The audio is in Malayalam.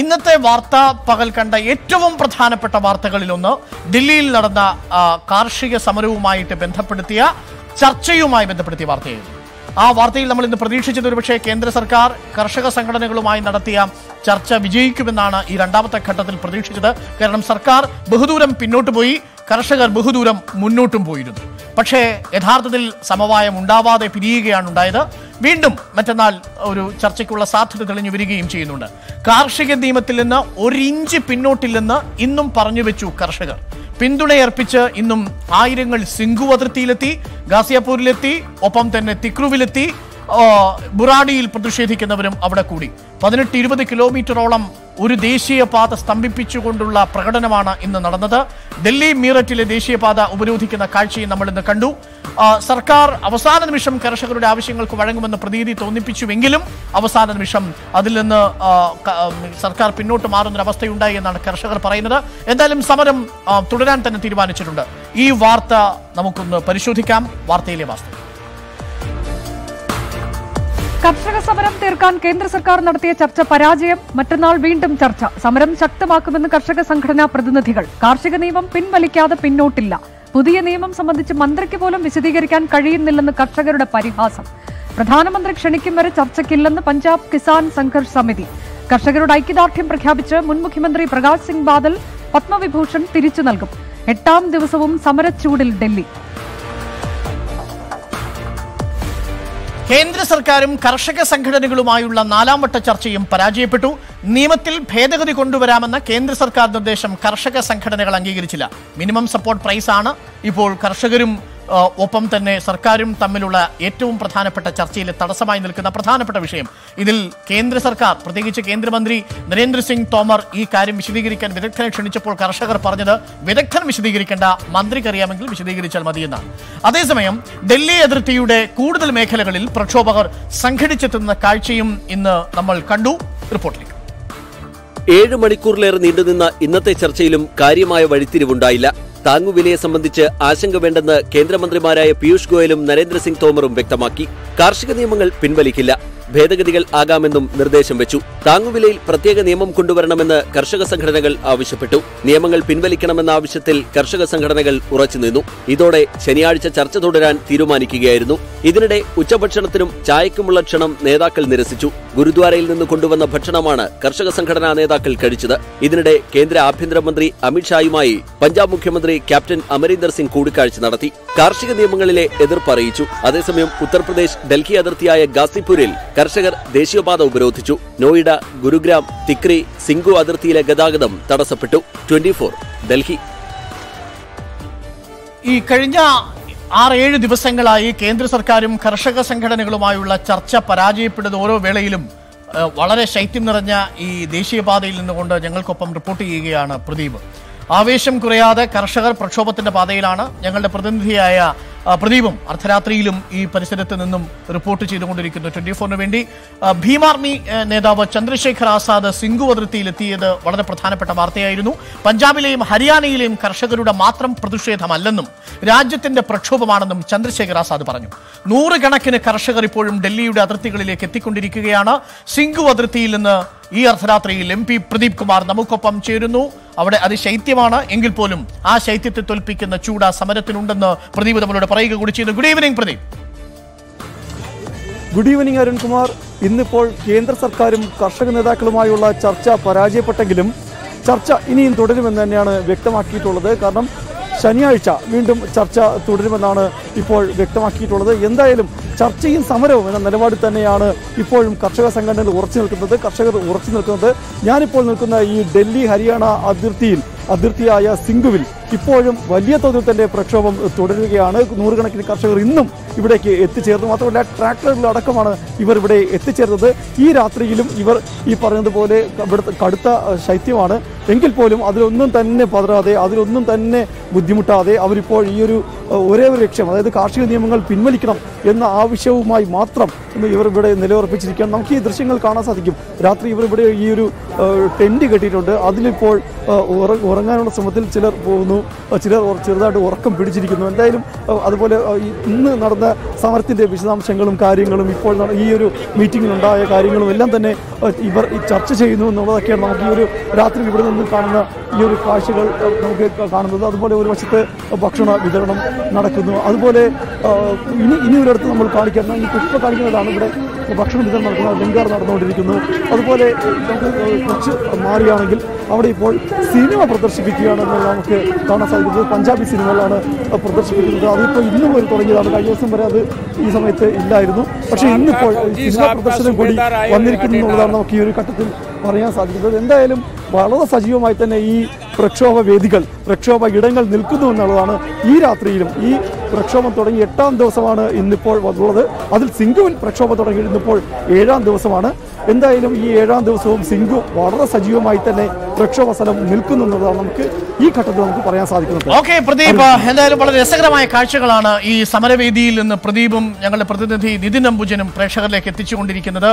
ഇന്നത്തെ വാർത്താ പകൽ കണ്ട ഏറ്റവും പ്രധാനപ്പെട്ട വാർത്തകളിലൊന്ന് ഡൽഹിയിൽ നടന്ന കാർഷിക സമരവുമായിട്ട് ബന്ധപ്പെടുത്തിയ ചർച്ചയുമായി ബന്ധപ്പെടുത്തിയ വാർത്തയായിരുന്നു. ആ വാർത്തയിൽ നമ്മൾ ഇന്ന് പ്രതീക്ഷിച്ചത് ഒരുപക്ഷെ കേന്ദ്ര സർക്കാർ കർഷക സംഘടനകളുമായി നടത്തിയ ചർച്ച വിജയിക്കുമെന്നാണ് ഈ രണ്ടാമത്തെ ഘട്ടത്തിൽ പ്രതീക്ഷിച്ചത്. കാരണം സർക്കാർ ബഹുദൂരം പിന്നോട്ട് പോയി കർഷകർ ബഹുദൂരം മുന്നോട്ടും പോയിരുന്നു. പക്ഷേ യഥാർത്ഥത്തിൽ സമവായം ഉണ്ടാവാതെ പിരിയുകയാണ് ഉണ്ടായത്. വീണ്ടും മറ്റന്നാൾ ഒരു ചർച്ചയ്ക്കുള്ള സാധ്യത തെളിഞ്ഞു വരികയും ചെയ്യുന്നുണ്ട്. കാർഷിക നിയമത്തിൽ നിന്ന് ഒരിഞ്ച് പിന്നോട്ടില്ലെന്ന് ഇന്നും പറഞ്ഞു വെച്ചു കർഷകർ. പിന്തുണയർപ്പിച്ച് ഇന്നും ആയിരങ്ങൾ സിംഗു അതിർത്തിയിലെത്തി ഗാസിയാപൂരിലെത്തി ഒപ്പം തന്നെ തിക്രുവിലെത്തി ബുറാഡിയിൽ പ്രതിഷേധിക്കുന്നവരും അവിടെ കൂടി. പതിനെട്ട് ഇരുപത് കിലോമീറ്ററോളം ഒരു ദേശീയപാത സ്തംഭിപ്പിച്ചുകൊണ്ടുള്ള പ്രകടനമാണ് ഇന്ന് നടന്നത്. ഡൽഹി മീററ്റിലെ ദേശീയപാത ഉപരോധിക്കുന്ന കാഴ്ചയും നമ്മൾ ഇന്ന് കണ്ടു. സർക്കാർ അവസാന നിമിഷം കർഷകരുടെ ആവശ്യങ്ങൾക്ക് വഴങ്ങുമെന്ന് പ്രതീതി തോന്നിപ്പിച്ചുവെങ്കിലും അവസാന നിമിഷം അതിൽ നിന്ന് സർക്കാർ പിന്നോട്ട് മാറുന്നൊരവസ്ഥയുണ്ടായി എന്നാണ് കർഷകർ പറയുന്നത്. എന്തായാലും സമരം തുടരാൻ തന്നെ തീരുമാനിച്ചിട്ടുണ്ട്. ഈ വാർത്ത നമുക്കൊന്ന് പരിശോധിക്കാം. വാർത്തയിലെ വാസ്തവം കർഷക സമരം തീർക്കാൻ കേന്ദ്ര സർക്കാർ നടത്തിയ ചർച്ച പരാജയം. മറ്റന്നാൾ വീണ്ടും ചർച്ച. സമരം ശക്തമാക്കുമെന്ന് കർഷക സംഘടനാ പ്രതിനിധികൾ. കാർഷിക നിയമം പിൻവലിക്കാതെ പിന്നോട്ടില്ല. പുതിയ നിയമം സംബന്ധിച്ച് മന്ത്രിക്ക് പോലും വിശദീകരിക്കാൻ കഴിയുന്നില്ലെന്ന് കർഷകരുടെ പരിഹാസം. പ്രധാനമന്ത്രി ക്ഷണിക്കും വരെ ചർച്ചയ്ക്കില്ലെന്ന് പഞ്ചാബ് കിസാൻ സംഘർഷ് സമിതി. കർഷകരുടെ ഐക്യദാർഢ്യം പ്രഖ്യാപിച്ച് മുൻ മുഖ്യമന്ത്രി പ്രകാശ് സിംഗ് ബാദൽ പത്മവിഭൂഷൺ തിരിച്ചു നൽകും. എട്ടാം ദിവസവും സമരച്ചൂടിൽ ഡൽഹി. കേന്ദ്ര സർക്കാരും കർഷക സംഘടനകളുമായുള്ള നാലാം വട്ട ചർച്ചയും പരാജയപ്പെട്ടു. നിയമത്തിൽ ഭേദഗതി കൊണ്ടുവരാമെന്ന കേന്ദ്ര സർക്കാർ നിർദ്ദേശം കർഷക സംഘടനകൾ അംഗീകരിച്ചില്ല. മിനിമം സപ്പോർട്ട് പ്രൈസാണ്. ഇപ്പോൾ കർഷകരും ഒപ്പം തന്നെ സർക്കാരും തമ്മിലുള്ള ഏറ്റവും പ്രധാനപ്പെട്ട ചർച്ചയിലെ തടസ്സമായി നിൽക്കുന്ന പ്രധാനപ്പെട്ട വിഷയം. ഇതിൽ കേന്ദ്ര സർക്കാർ പ്രത്യേകിച്ച് കേന്ദ്രമന്ത്രി നരേന്ദ്രസിംഗ് തോമർ ഈ കാര്യം വിശദീകരിക്കാൻ വിദഗ്ധനെ ക്ഷണിച്ചപ്പോൾ കർഷകർ പറഞ്ഞത് വിദഗ്ധൻ വിശദീകരിക്കേണ്ട മന്ത്രിക്ക് അറിയാമെങ്കിൽ വിശദീകരിച്ചാൽ മതിയെന്നാണ്. അതേസമയം ഡൽഹി അതിർത്തിയുടെ കൂടുതൽ മേഖലകളിൽ പ്രക്ഷോഭകർ സംഘടിച്ചെത്തുന്ന കാഴ്ചയും ഇന്ന് നമ്മൾ കണ്ടു. റിപ്പോർട്ടിലേക്ക്. ഏഴ് മണിക്കൂറിലേറെ നീണ്ടുനിന്ന ഇന്നത്തെ ചർച്ചയിലും കാര്യമായ വഴിത്തിരിവുണ്ടായില്ല. താങ്ങുവിലയെ സംബന്ധിച്ച് ആശങ്ക വേണ്ടെന്ന് കേന്ദ്രമന്ത്രിമാരായ പീയൂഷ് ഗോയലും നരേന്ദ്രസിംഗ് തോമറും വ്യക്തമാക്കി. കാർഷിക നിയമങ്ങൾ പിൻവലിക്കില്ല. ഭേദഗതികൾ ആകാമെന്നും നിർദ്ദേശം വെച്ചു. താങ്ങുവിലയിൽ പ്രത്യേക നിയമം കൊണ്ടുവരണമെന്ന് കർഷക സംഘടനകൾ ആവശ്യപ്പെട്ടു. നിയമങ്ങൾ പിൻവലിക്കണമെന്ന ആവശ്യത്തിൽ കർഷക സംഘടനകൾ ഉറച്ചുനിന്നു ഇതോടെ ശനിയാഴ്ച ചർച്ച തുടരാൻ തീരുമാനിക്കുകയായിരുന്നു. ഇതിനിടെ ഉച്ചഭക്ഷണത്തിനും ചായക്കുമുള്ള ക്ഷണം നേതാക്കൾ നിരസിച്ചു. ഗുരുദ്വാരയിൽ നിന്ന് കൊണ്ടുവന്ന ഭക്ഷണമാണ് കർഷക സംഘടനാ നേതാക്കൾ കഴിച്ചത്. ഇതിനിടെ കേന്ദ്ര ആഭ്യന്തരമന്ത്രി അമിത്ഷായുമായി പഞ്ചാബ് മുഖ്യമന്ത്രി ക്യാപ്റ്റൻ അമരീന്ദർ സിംഗ് കൂടിക്കാഴ്ച നടത്തി. കാർഷിക നിയമങ്ങളിലെ എതിർപ്പ് അറിയിച്ചു. അതേസമയം ഉത്തർപ്രദേശ് ഡൽഹി അതിർത്തിയായ ഗാസിപൂരിൽ കർഷകർ ദേശീയപാത ഉപരോധിച്ചു. നോയിഡ ഗുരുഗ്രാം തിക്രി സിംഗു അതിർത്തിയിലെ ഗതാഗതം തടസ്സപ്പെട്ടു. Twenty four Delhi. ഈ കഴിഞ്ഞ ആറ് ഏഴ് ദിവസങ്ങളായി കേന്ദ്ര സർക്കാരും കർഷക സംഘടനകളുമായുള്ള ചർച്ച പരാജയപ്പെടുന്ന ഓരോ വേളയിലും വളരെ ശൈത്യം നിറഞ്ഞ ഈ ദേശീയപാതയിൽ നിന്നുകൊണ്ട് ഞങ്ങൾക്കൊപ്പം റിപ്പോർട്ട് ചെയ്യുകയാണ് പ്രദീപ്. ആവേശം കുറയാതെ കർഷകർ പ്രക്ഷോഭത്തിന്റെ പാതയിലാണ് ഞങ്ങളുടെ പ്രതിനിധിയായ പ്രദീപും അർദ്ധരാത്രിയിലും ഈ പരിസരത്ത് നിന്നും റിപ്പോർട്ട് ചെയ്തുകൊണ്ടിരിക്കുന്നു. ട്വന്റി ഫോറിന് വേണ്ടി ഭീമാർമി നേതാവ് ചന്ദ്രശേഖർ ആസാദ് സിംഗു അതിർത്തിയിലെത്തിയത് വളരെ പ്രധാനപ്പെട്ട വാർത്തയായിരുന്നു. പഞ്ചാബിലെയും ഹരിയാനയിലെയും കർഷകരുടെ മാത്രം പ്രതിഷേധമല്ലെന്നും രാജ്യത്തിന്റെ പ്രക്ഷോഭമാണെന്നും ചന്ദ്രശേഖർ ആസാദ് പറഞ്ഞു. നൂറുകണക്കിന് കർഷകർ ഇപ്പോഴും ഡൽഹിയുടെ അതിർത്തികളിലേക്ക് എത്തിക്കൊണ്ടിരിക്കുകയാണ്. സിംഗു അതിർത്തിയിൽ നിന്ന് ഈ അർദ്ധരാത്രിയിൽ എം പി പ്രദീപ് കുമാർ നമുക്കൊപ്പം ചേരുന്നു. അവിടെ അത് ശൈത്യമാണ് എങ്കിൽ പോലും ആ ശൈത്യത്തെ തോൽപ്പിക്കുന്ന ചൂടാ സമരത്തിനുണ്ടെന്ന് പ്രദീപ് നമ്മളോട് പറയുക കൂടി ചെയ്യുന്നു. Good evening Pradeep. Good evening Arunkumar. ഇന്നിപ്പോൾ കേന്ദ്ര സർക്കാരും കർഷക നേതാക്കളുമായുള്ള ചർച്ച പരാജയപ്പെട്ടെങ്കിലും ചർച്ച ഇനിയും തുടരുമെന്ന് തന്നെയാണ് വ്യക്തമാക്കിയിട്ടുള്ളത്. കാരണം ശനിയാഴ്ച വീണ്ടും ചർച്ച തുടരുമെന്നാണ് ഇപ്പോൾ വ്യക്തമാക്കിയിട്ടുള്ളത്. എന്തായാലും ചർച്ചയും സമരവും എന്ന നിലപാടിൽ തന്നെയാണ് ഇപ്പോഴും കർഷക സംഘടനകൾ ഉറച്ചു നിൽക്കുന്നത്. കർഷകർ ഉറച്ചു നിൽക്കുന്നത്. ഞാനിപ്പോൾ നിൽക്കുന്ന ഈ ഡൽഹി ഹരിയാന അതിർത്തിയിൽ അതിർത്തിയായ സിംഗുവിൽ ഇപ്പോഴും വലിയ തോതിൽ തന്നെ പ്രക്ഷോഭം തുടരുകയാണ്. നൂറുകണക്കിന് കർഷകർ ഇന്നും ഇവിടേക്ക് എത്തിച്ചേർന്നു. മാത്രമല്ല ട്രാക്ടറുകളിലടക്കമാണ് ഇവർ ഇവിടെ എത്തിച്ചേർന്നത്. ഈ രാത്രിയിലും ഇവർ ഈ പറഞ്ഞതുപോലെ ഇവിടുത്തെ കടുത്ത ശൈത്യമാണ്. എങ്കിൽ പോലും അതിലൊന്നും തന്നെ പതരാതെ അതിലൊന്നും തന്നെ ബുദ്ധിമുട്ടാതെ അവരിപ്പോൾ ഈ ഒരു ഒരേ ഒരു ലക്ഷ്യം അതായത് കാർഷിക നിയമങ്ങൾ പിൻവലിക്കണം എന്ന ആവശ്യവുമായി മാത്രം ഇന്ന് ഇവർ ഇവിടെ നിലയുറപ്പിച്ചിരിക്കുകയാണ്. നമുക്ക് ഈ ദൃശ്യങ്ങൾ കാണാൻ സാധിക്കും. രാത്രി ഇവർ ഇവിടെ ഈ ഒരു ടെന്റ് കെട്ടിയിട്ടുണ്ട്. അതിലിപ്പോൾ ഉറങ്ങാനുള്ള ശ്രമത്തിൽ ചിലർ പോകുന്നു. ചിലർ ചെറുതായിട്ട് ഉറക്കം പിടിച്ചിരിക്കുന്നു. എന്തായാലും അതുപോലെ ഇന്ന് നടന്ന സമരത്തിന്റെ വിശദാംശങ്ങളും കാര്യങ്ങളും ഇപ്പോൾ ഈ ഒരു മീറ്റിങ്ങിലുണ്ടായ കാര്യങ്ങളും എല്ലാം തന്നെ ഇവർ ചർച്ച ചെയ്യുന്നു എന്നുള്ളതൊക്കെയാണ് നമുക്ക് ഈ ഒരു രാത്രി ഇവിടെ നിന്ന് കാണുന്ന ഈ ഒരു കാഴ്ചകൾ നമുക്ക് കാണുന്നത്. അതുപോലെ ഒരു വശത്ത് ഭക്ഷണ വിതരണം നടക്കുന്നു. അതുപോലെ ഇനി ഇനി ഒരിടത്ത് നമ്മൾ കാണിക്കുന്ന ഇനി ഇപ്പോൾ കാണിക്കുന്നതാണ് ഇവിടെ ഭക്ഷണ വിതരണം നടക്കുന്ന ബംഗാർ നടന്നുകൊണ്ടിരിക്കുന്നു. അതുപോലെ നമുക്ക് കുറച്ച് മാറിയാണെങ്കിൽ അവിടെ ഇപ്പോൾ സിനിമ പ്രദർശിപ്പിക്കുകയാണ് എന്നുള്ളത് നമുക്ക് കാണാൻ സാധിക്കുന്നത്. പഞ്ചാബി സിനിമകളാണ് പ്രദർശിപ്പിക്കുന്നത്. അതിപ്പോൾ ഇന്നും ഒരു തുടങ്ങിയതാണ്. കഴിഞ്ഞ ദിവസം വരെ അത് ഈ സമയത്ത് ഇല്ലായിരുന്നു. പക്ഷേ ഇന്നിപ്പോൾ സിനിമ പ്രദർശനം കൂടി വന്നിരിക്കുന്നു എന്നുള്ളതാണ് നമുക്ക് ഈ ഒരു ഘട്ടത്തിൽ പറയാൻ സാധിക്കുന്നത്. എന്തായാലും വളരെ സജീവമായി തന്നെ ഈ പ്രക്ഷോഭ വേദികൾ പ്രക്ഷോഭ ഇടങ്ങൾ നിൽക്കുന്നു എന്നുള്ളതാണ് ഈ രാത്രിയിലും ഈ പ്രക്ഷോഭം തുടങ്ങി എട്ടാം ദിവസമാണ് ഇന്നിപ്പോൾ ഉള്ളത് അതിൽ സിംഗുവിൽ പ്രക്ഷോഭം തുടങ്ങി ഇന്നിപ്പോൾ ഏഴാം ദിവസമാണ്. എന്തായാലും ഈ ഏഴാം ദിവസവും സിംഗു വളരെ സജീവമായി തന്നെ പ്രക്ഷോഭ സ്ഥലം നിൽക്കുന്നു എന്നുള്ളതാണ് നമുക്ക് ഈ ഘട്ടത്തിൽ നമുക്ക് പറയാൻ സാധിക്കുന്നത്. ഓക്കെ പ്രദീപ് എന്തായാലും വളരെ രസകരമായ കാഴ്ചകളാണ് ഈ സമരവേദിയിൽ നിന്ന് പ്രദീപും ഞങ്ങളുടെ പ്രതിനിധി നിതിൻ അംബുജനും പ്രേക്ഷകരിലേക്ക് എത്തിച്ചുകൊണ്ടിരിക്കുന്നത്.